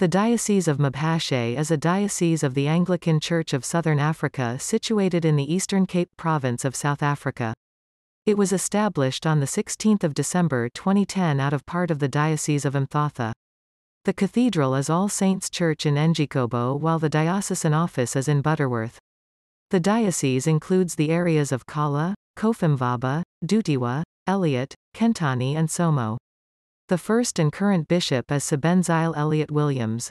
The Diocese of Mbhashe is a diocese of the Anglican Church of Southern Africa situated in the Eastern Cape Province of South Africa. It was established on 16 December 2010 out of part of the Diocese of Mthatha. The cathedral is All Saints Church in Engcobo while the diocesan office is in Butterworth. The diocese includes the areas of Cala, Kofimvaba, Dutywa, Elliot, Kentani and Somo. The first and current bishop is Sebenzile Elliott Williams.